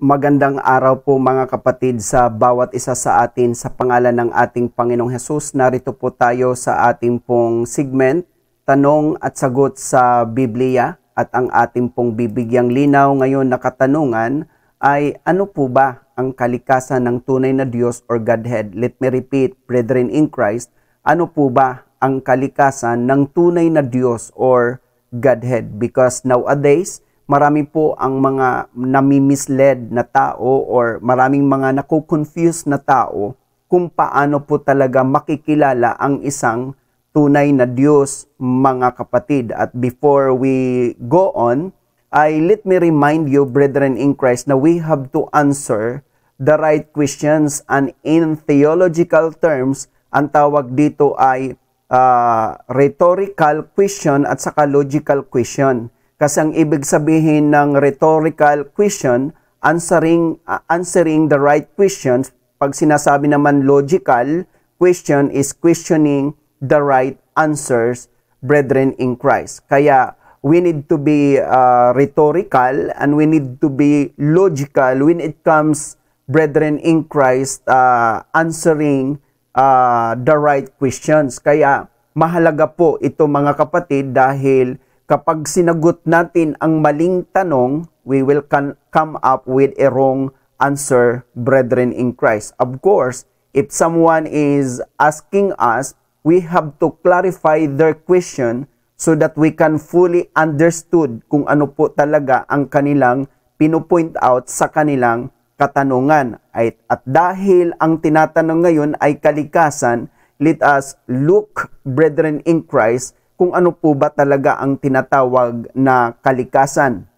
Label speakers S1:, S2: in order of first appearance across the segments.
S1: Magandang araw po mga kapatid sa bawat isa sa atin sa pangalan ng ating Panginoong Hesus. Narito po tayo sa ating pong segment, Tanong at Sagot sa Biblia. At ang ating pong bibigyang linaw ngayon na katanungan ay ano po ba ang kalikasan ng tunay na Diyos or Godhead? Let me repeat, brethren in Christ, ano po ba ang kalikasan ng tunay na Diyos or Godhead? Because nowadays, marami po ang mga nami-misled na tao or maraming mga nakukonfuse na tao kung paano po talaga makikilala ang isang tunay na Diyos, mga kapatid. At before we go on, I let me remind you, brethren in Christ, na we have to answer the right questions and in theological terms, ang tawag dito ay uh, rhetorical question at saka logical question. Kasi ang ibig sabihin ng rhetorical question, answering, uh, answering the right questions, pag sinasabi naman logical question is questioning the right answers, brethren in Christ. Kaya we need to be uh, rhetorical and we need to be logical when it comes, brethren in Christ, uh, answering uh, the right questions. Kaya mahalaga po ito mga kapatid dahil kapag sinagot natin ang maling tanong, we will come up with a wrong answer, brethren in Christ. Of course, if someone is asking us, we have to clarify their question so that we can fully understood kung ano po talaga ang kanilang pinupoint out sa kanilang katanungan. At, at dahil ang tinatanong ngayon ay kalikasan, let us look, brethren in Christ, kung ano po ba talaga ang tinatawag na kalikasan.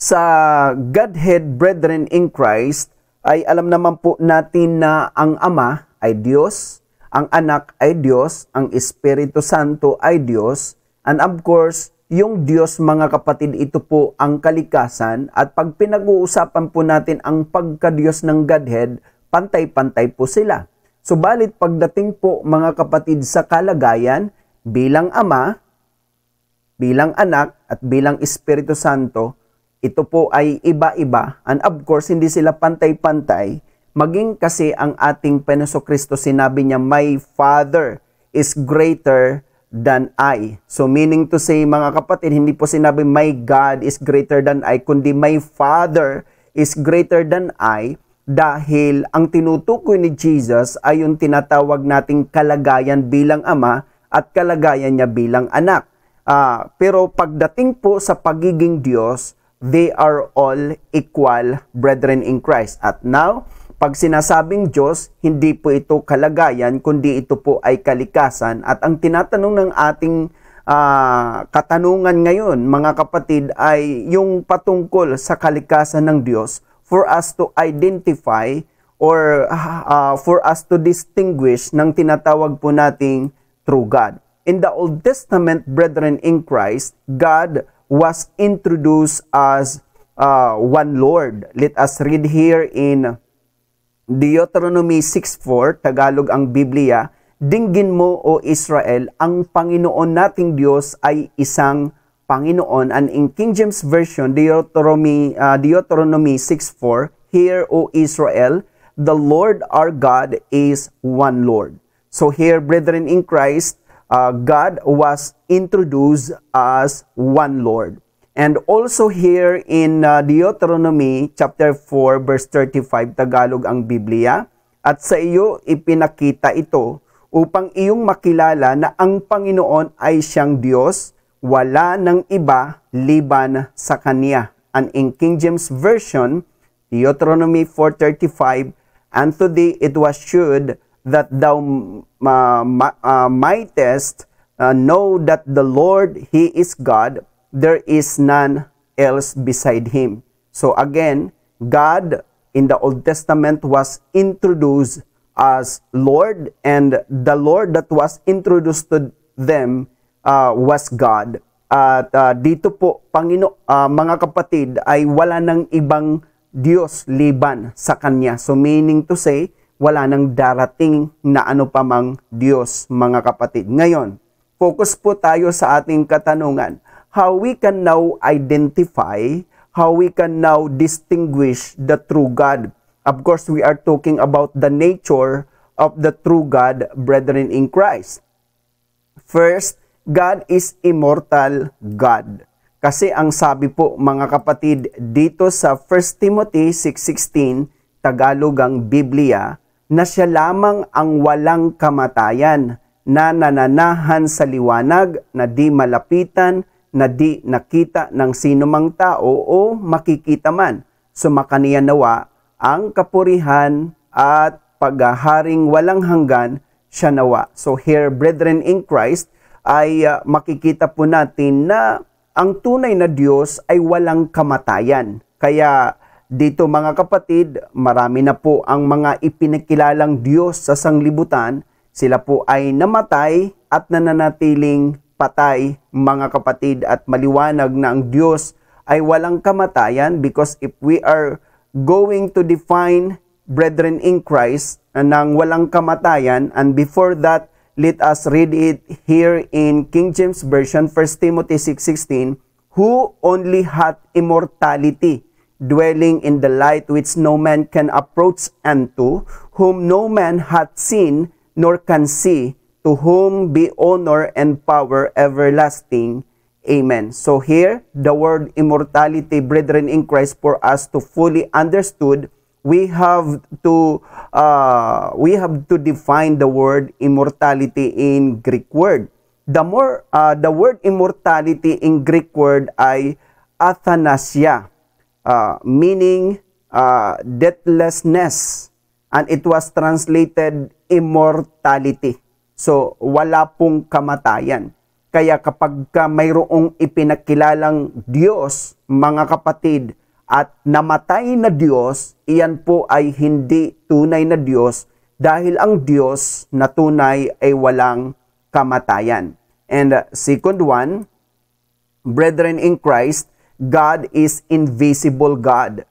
S1: Sa Godhead Brethren in Christ, ay alam naman po natin na ang Ama ay Diyos, ang Anak ay Diyos, ang Espiritu Santo ay Diyos, and of course, yung Diyos mga kapatid, ito po ang kalikasan at pag pinag-uusapan po natin ang pagka-Diyos ng Godhead, pantay-pantay po sila. Subalit pagdating po mga kapatid sa kalagayan, bilang Ama, bilang Anak, at bilang Espiritu Santo, ito po ay iba-iba. And of course, hindi sila pantay-pantay. Maging kasi ang ating Penoso Kristo, sinabi niya, My Father is greater than I. So meaning to say, mga kapatid, hindi po sinabi, My God is greater than I, kundi My Father is greater than I dahil ang tinutukoy ni Jesus ay yung tinatawag nating kalagayan bilang Ama at kalagayan niya bilang anak. Uh, pero pagdating po sa pagiging Diyos, they are all equal brethren in Christ. At now, pag sinasabing Diyos, hindi po ito kalagayan, kundi ito po ay kalikasan. At ang tinatanong ng ating uh, katanungan ngayon, mga kapatid, ay yung patungkol sa kalikasan ng Diyos for us to identify or uh, for us to distinguish ng tinatawag po nating through God. In the Old Testament, brethren in Christ, God was introduced as uh, one Lord. Let us read here in Deuteronomy 6.4, Tagalog ang Biblia, Dinggin mo, O Israel, ang Panginoon nating Diyos ay isang Panginoon. And in King James Version, Deuteronomy, uh, Deuteronomy 6.4, Hear, O Israel, the Lord our God is one Lord. So here, brethren in Christ, uh, God was introduced as one Lord. And also here in uh, Deuteronomy chapter 4 verse 35 Tagalog ang Biblia, at sa iyo ipinakita ito upang iyong makilala na ang Panginoon ay siyang Diyos, wala ng iba liban sa Kanya. And in King James Version, Deuteronomy 4.35, And today it was should that thou uh, uh, mightest uh, know that the Lord, He is God, there is none else beside Him. So again, God in the Old Testament was introduced as Lord, and the Lord that was introduced to them uh, was God. At uh, dito po, Pangino, uh, mga kapatid, ay wala ng ibang Diyos liban sa Kanya. So meaning to say, wala nang darating na ano pa mang Diyos, mga kapatid. Ngayon, focus po tayo sa ating katanungan. How we can now identify, how we can now distinguish the true God. Of course, we are talking about the nature of the true God, brethren in Christ. First, God is immortal God. Kasi ang sabi po mga kapatid dito sa 1 Timothy 6.16, Tagalog ang Biblia, na siya lamang ang walang kamatayan na nananahan sa liwanag na di malapitan, na di nakita ng sinumang tao o makikita man. Sumakaniya nawa ang kapurihan at paghaharing walang hanggan siya nawa. So here, brethren in Christ, ay uh, makikita po natin na ang tunay na Diyos ay walang kamatayan. Kaya dito mga kapatid, marami na po ang mga ipinakilalang Diyos sa sanglibutan. Sila po ay namatay at nananatiling patay mga kapatid at maliwanag na ang Diyos ay walang kamatayan because if we are going to define brethren in Christ ng walang kamatayan and before that let us read it here in King James Version 1 Timothy 6:16 who only hath immortality dwelling in the light which no man can approach unto whom no man hath seen nor can see to whom be honor and power everlasting. Amen. So here, the word immortality, brethren in Christ, for us to fully understood, we have to uh, we have to define the word immortality in Greek word. The more uh, the word immortality in Greek word ay athanasia, uh, meaning uh, deathlessness, and it was translated immortality. So, wala pong kamatayan. Kaya kapag ka mayroong ipinakilalang Diyos, mga kapatid, at namatay na Diyos, iyan po ay hindi tunay na Diyos dahil ang Diyos na tunay ay walang kamatayan. And uh, second one, brethren in Christ, God is invisible God.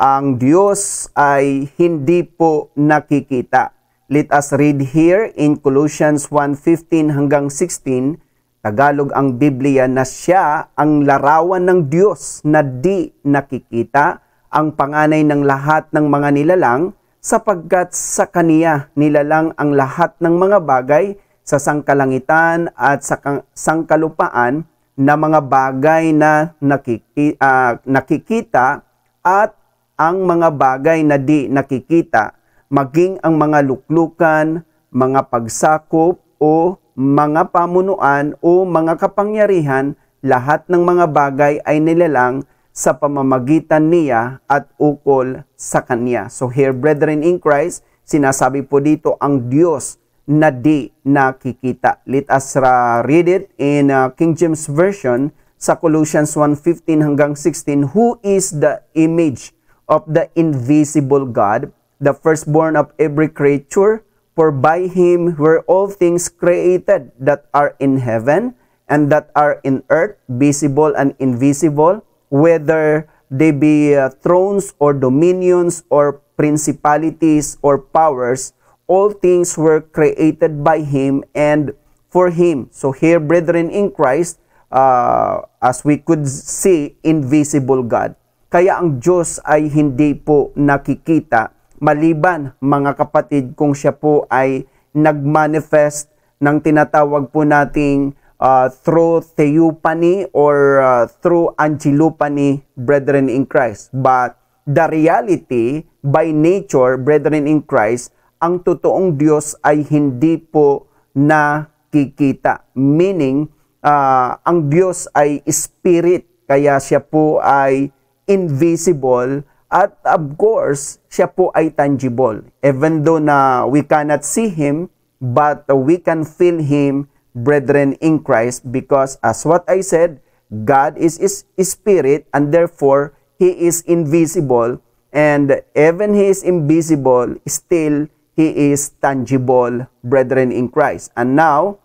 S1: Ang Diyos ay hindi po nakikita. Let us read here in Colossians 1:15 hanggang 16, Tagalog ang Biblia na siya ang larawan ng Diyos na di nakikita, ang panganay ng lahat ng mga nilalang, sapagkat sa kaniya nilalang ang lahat ng mga bagay sa sangkalangitan at sa sangkalupaan na mga bagay na nakiki, uh, nakikita at ang mga bagay na di nakikita maging ang mga luklukan, mga pagsakop o mga pamunuan o mga kapangyarihan, lahat ng mga bagay ay nilalang sa pamamagitan niya at ukol sa kanya. So here, brethren in Christ, sinasabi po dito ang Diyos na di nakikita. Let us uh, read it in uh, King James Version sa Colossians 1:15 hanggang 16, Who is the image of the invisible God, the firstborn of every creature, for by him were all things created that are in heaven and that are in earth, visible and invisible, whether they be uh, thrones or dominions or principalities or powers, all things were created by him and for him. So here, brethren in Christ, uh, as we could see, invisible God. Kaya ang Diyos ay hindi po nakikita maliban mga kapatid kung siya po ay nagmanifest ng tinatawag po nating uh, through theophany or uh, through angelopany, brethren in Christ. But the reality, by nature, brethren in Christ, ang totoong Diyos ay hindi po nakikita. Meaning, uh, ang Diyos ay spirit, kaya siya po ay invisible at of course, siya po ay tangible. Even though na we cannot see Him, but we can feel Him, brethren in Christ, because as what I said, God is, is spirit and therefore He is invisible and even He is invisible, still He is tangible, brethren in Christ. And now,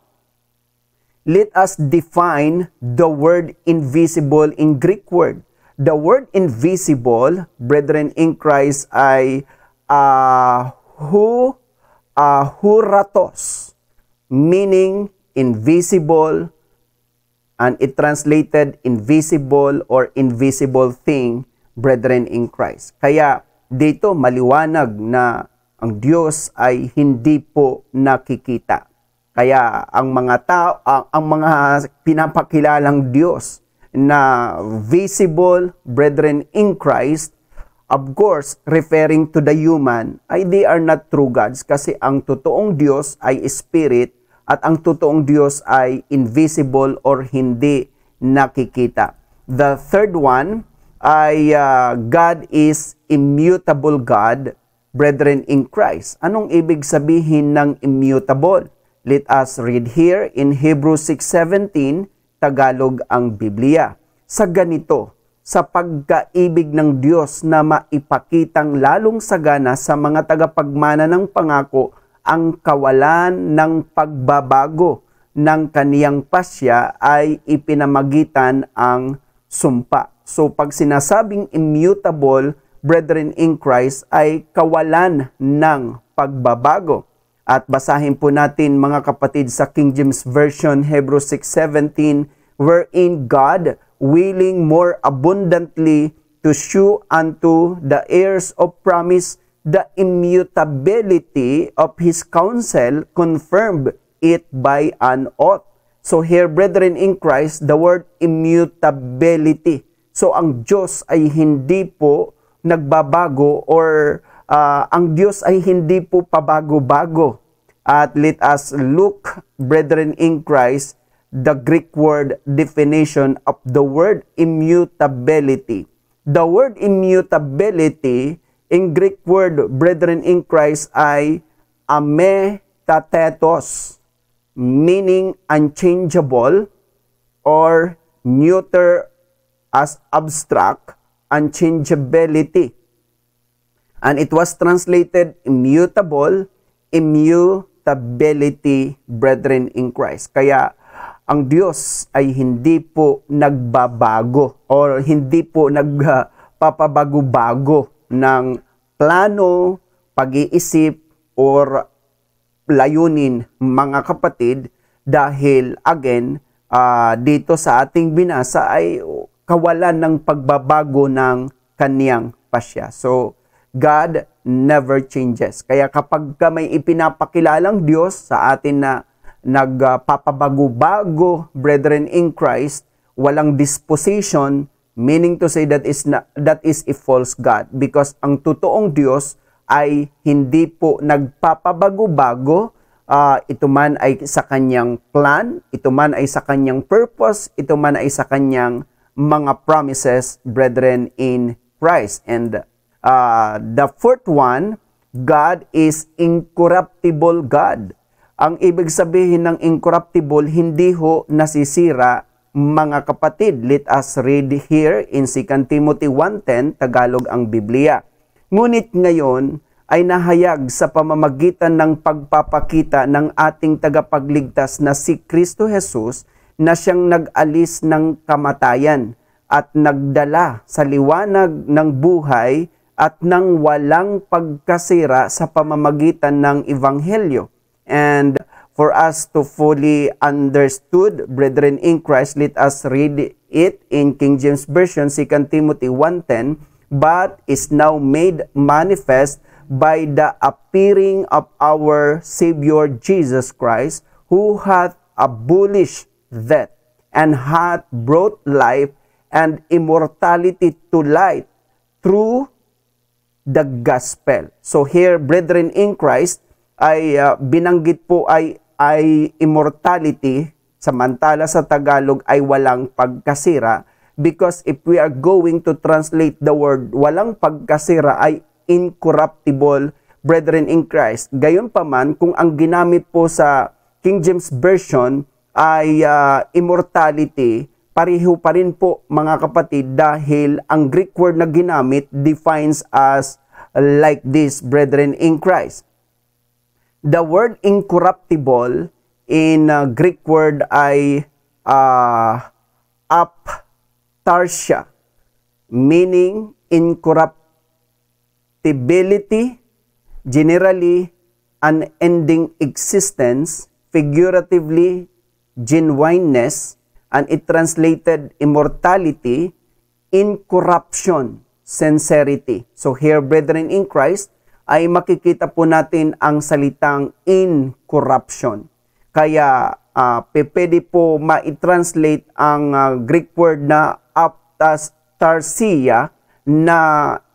S1: let us define the word invisible in Greek word. The word invisible, brethren in Christ, ay uh, hu, uh, huratos, meaning invisible, and it translated invisible or invisible thing, brethren in Christ. Kaya dito maliwanag na ang Diyos ay hindi po nakikita. Kaya ang mga tao, ang, ang mga pinapakilalang Diyos na visible brethren in Christ, of course, referring to the human, ay they are not true gods kasi ang totoong Diyos ay spirit at ang totoong Diyos ay invisible or hindi nakikita. The third one ay uh, God is immutable God brethren in Christ. Anong ibig sabihin ng immutable? Let us read here in Hebrews 6.17, Tagalog ang Biblia. Sa ganito, sa pagkaibig ng Diyos na maipakitang lalong sagana sa mga tagapagmana ng pangako ang kawalan ng pagbabago ng kaniyang pasya ay ipinamagitan ang sumpa. So pag sinasabing immutable, brethren in Christ ay kawalan ng pagbabago. At basahin po natin mga kapatid sa King James Version Hebrews 6:17 wherein God willing more abundantly to shew unto the heirs of promise the immutability of his counsel confirmed it by an oath. So here, brethren in Christ, the word immutability. So ang Diyos ay hindi po nagbabago or uh, ang Diyos ay hindi po pabago-bago. At let us look, brethren in Christ, the Greek word definition of the word immutability. The word immutability in Greek word, brethren in Christ, ay ametatetos, meaning unchangeable or neuter as abstract unchangeability. And it was translated immutable, immutability, brethren in Christ. Kaya ang Diyos ay hindi po nagbabago or hindi po nagpapabago-bago ng plano, pag-iisip, or layunin mga kapatid dahil again uh, dito sa ating binasa ay kawalan ng pagbabago ng kaniyang pasya. So, God never changes. Kaya kapag ka may ipinapakilalang Diyos sa atin na nagpapabago-bago, brethren in Christ, walang disposition, meaning to say that is, na, that is a false God. Because ang totoong Diyos ay hindi po nagpapabago-bago, uh, ito man ay sa kanyang plan, ito man ay sa kanyang purpose, ito man ay sa kanyang mga promises, brethren, in Christ. And uh, the fourth one, God is incorruptible God. Ang ibig sabihin ng incorruptible, hindi ho nasisira mga kapatid. Let us read here in 2 Timothy 1.10, Tagalog ang Biblia. Ngunit ngayon ay nahayag sa pamamagitan ng pagpapakita ng ating tagapagligtas na si Kristo Jesus na siyang nag-alis ng kamatayan at nagdala sa liwanag ng buhay at ng walang pagkasira sa pamamagitan ng Ebanghelyo. And for us to fully understood, brethren in Christ, let us read it in King James Version, 2 Timothy 1.10, but is now made manifest by the appearing of our Savior Jesus Christ, who hath abolished death and hath brought life and immortality to light through the gospel. So here, brethren in Christ, ay uh, binanggit po ay ay immortality samantala sa Tagalog ay walang pagkasira because if we are going to translate the word walang pagkasira ay incorruptible brethren in Christ. Gayon pa man kung ang ginamit po sa King James Version ay uh, immortality, pareho pa rin po mga kapatid dahil ang Greek word na ginamit defines as like this, brethren in Christ. The word incorruptible in uh, Greek word ay uh, aptarsia, meaning incorruptibility, generally unending existence, figuratively genuineness, and it translated immortality, incorruption, sincerity. So here, brethren in Christ, ay makikita po natin ang salitang incorruption. Kaya uh, pwede po ma-translate ang uh, Greek word na aptastarsia na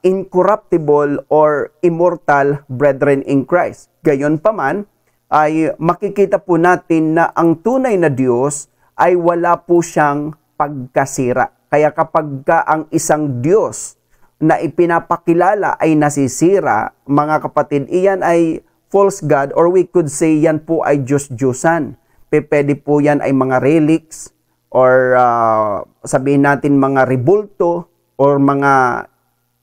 S1: incorruptible or immortal brethren in Christ. Gayon pa man, ay makikita po natin na ang tunay na Diyos ay wala po siyang pagkasira. Kaya kapag ka ang isang Diyos na ipinapakilala ay nasisira, mga kapatid, iyan ay false God or we could say yan po ay Diyos-Diyosan. Pwede po yan ay mga relics or uh, sabihin natin mga rebulto or mga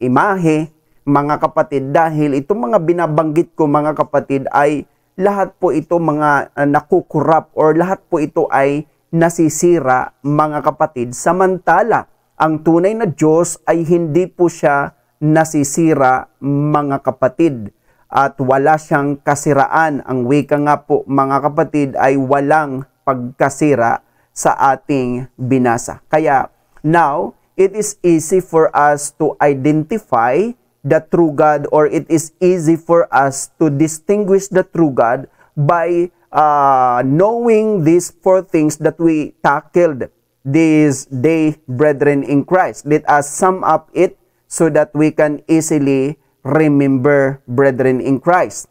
S1: imahe, mga kapatid, dahil itong mga binabanggit ko mga kapatid ay lahat po ito mga uh, nakukurap or lahat po ito ay nasisira mga kapatid. Samantala, ang tunay na Diyos ay hindi po siya nasisira mga kapatid at wala siyang kasiraan. Ang wika nga po mga kapatid ay walang pagkasira sa ating binasa. Kaya now, it is easy for us to identify the true God or it is easy for us to distinguish the true God by uh, knowing these four things that we tackled this day, brethren in Christ. Let us sum up it so that we can easily remember, brethren in Christ.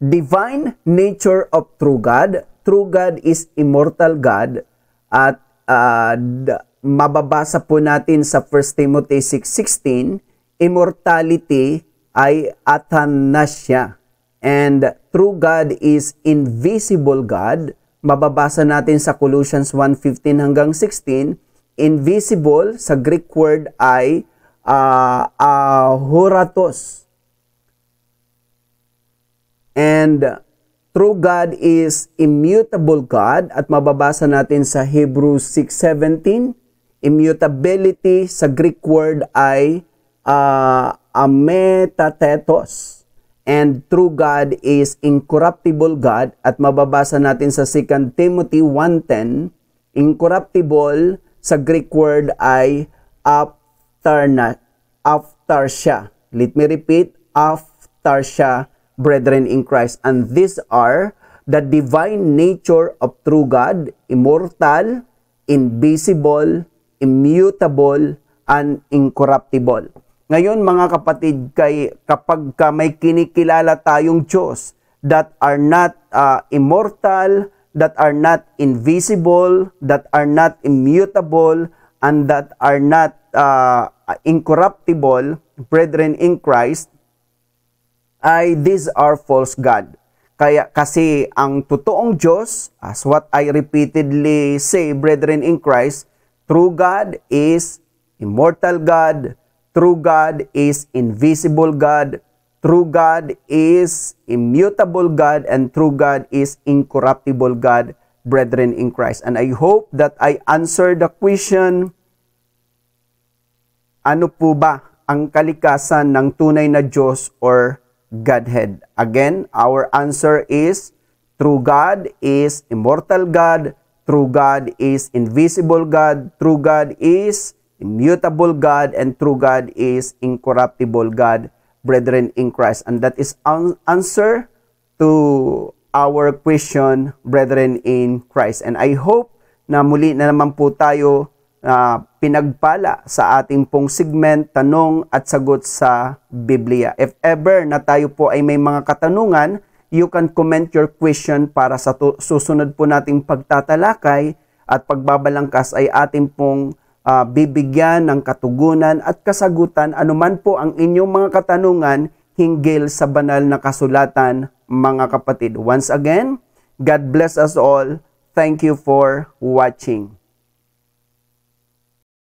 S1: Divine nature of true God. True God is immortal God at uh, mababasa po natin sa 1 Timothy 6.16 immortality ay athanasya. And true God is invisible God. Mababasa natin sa Colossians 1.15 hanggang 16. Invisible sa Greek word ay uh, ahoratos. And true God is immutable God at mababasa natin sa Hebrews 6.17. Immutability sa Greek word ay uh, ametatetos and true God is incorruptible God at mababasa natin sa 2 Timothy 1.10 incorruptible sa Greek word ay aftarna, aftarsya. Let me repeat, aftarsya, brethren in Christ. And these are the divine nature of true God, immortal, invisible, immutable, and incorruptible. Ngayon mga kapatid, kay, kapag ka may kinikilala tayong Diyos that are not uh, immortal, that are not invisible, that are not immutable, and that are not uh, incorruptible, brethren in Christ, ay these are false God. Kaya kasi ang totoong Diyos, as what I repeatedly say, brethren in Christ, true God is immortal God, True God is invisible God. True God is immutable God and true God is incorruptible God, brethren in Christ. And I hope that I answered the question, ano po ba ang kalikasan ng tunay na Diyos or Godhead? Again, our answer is, true God is immortal God, true God is invisible God, true God is immutable God and true God is incorruptible God, brethren in Christ. And that is an answer to our question, brethren in Christ. And I hope na muli na naman po tayo uh, pinagpala sa ating pong segment Tanong at Sagot sa Biblia. If ever na tayo po ay may mga katanungan, you can comment your question para sa susunod po nating pagtatalakay at pagbabalangkas ay ating pong uh, bibigyan ng katugunan at kasagutan anuman po ang inyong mga katanungan hinggil sa banal na kasulatan mga kapatid. Once again, God bless us all. Thank you for watching.